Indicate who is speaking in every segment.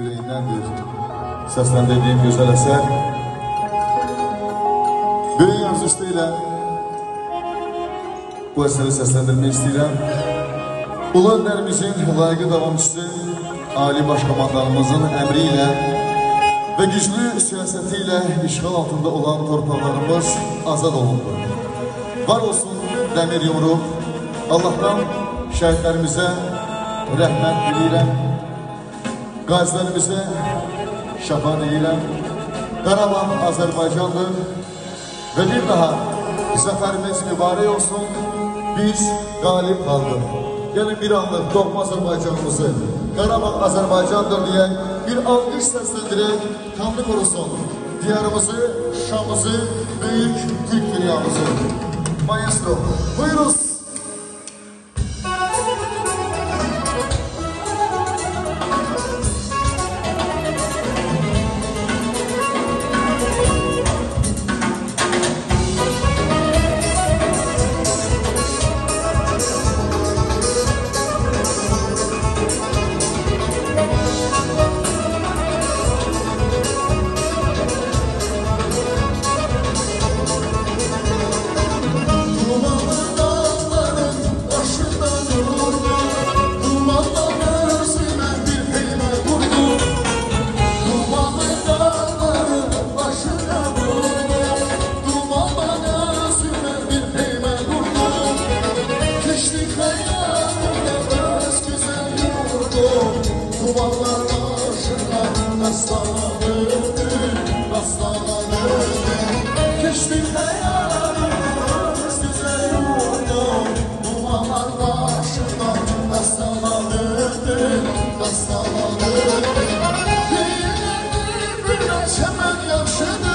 Speaker 1: yüreğindendir. Seslendirdiğim güzel eser. Yüreğin arzusu ile bu eseri seslendirmek istedim. Ulu önderimizin layıkı davamçısı Ali Başkomandanımızın emriyle ve güçlü siyasetiyle işgal altında olan torpaqlarımız azad olundu. Var olsun demir yumruq. Allah'tan şəhidlərimizə rəhmət diləyirəm. Qazilərimizə şəfa deyirəm. Qarabağ Azərbaycandır və bir daha zəfərimiz mübarək olsun. Biz qalib qaldıq. Gəlin bir anlıq doğma Azərbaycanımızı Qarabağ Azərbaycandır deyək, bir alqış səsləndirək, tanrı korusun. Diyarımızı, Şamımızı, büyük Türk dünyamızı. Maestro, buyuruz.
Speaker 2: Öz güzel yurdu Dumanlar başından rastlanan öldü Rastlanan öldü Keştik hayatımda öz güzel yurdu Dumanlar başından rastlanan öldü Rastlanan öldü Bir çemen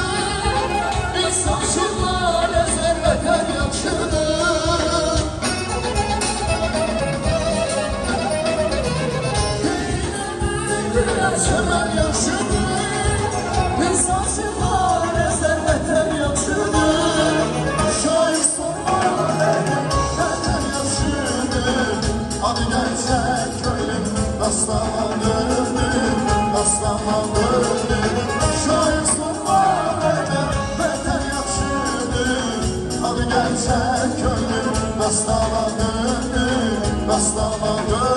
Speaker 2: Rastlaman döndüm Rastlaman döndüm Şair sorma Neden yaşadım Hadi gerçek köylüm Rastlaman döndüm Rastlaman döndüm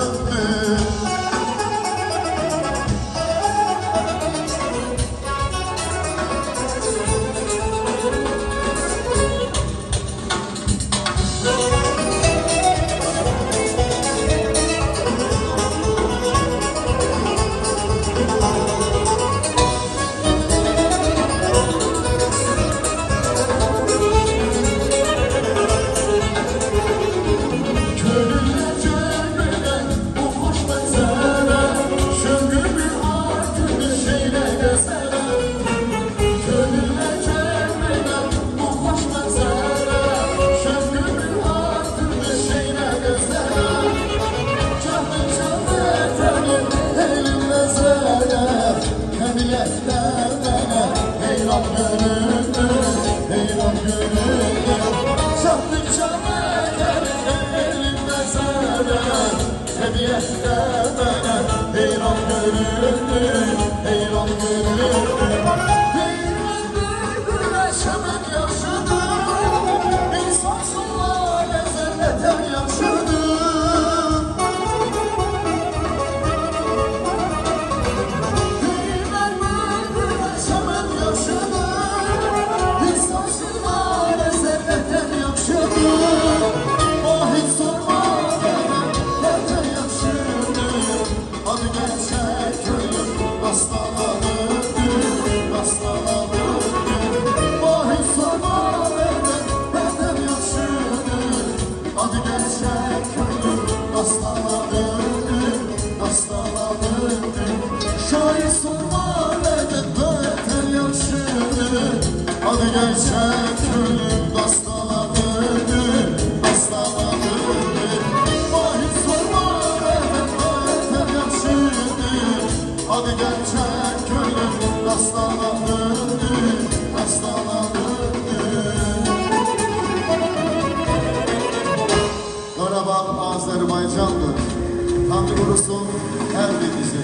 Speaker 2: heyran gönüllü Heyran gönüllü Hadi gerçek köylü Rastlanamadım, rastlanamadım Vahit sorma beter yaşını Hadi gerçek köylü Rastlanamadım, rastlanamadım Qarabağ Azərbaycandır. Tanrı qorusun hər birinizi.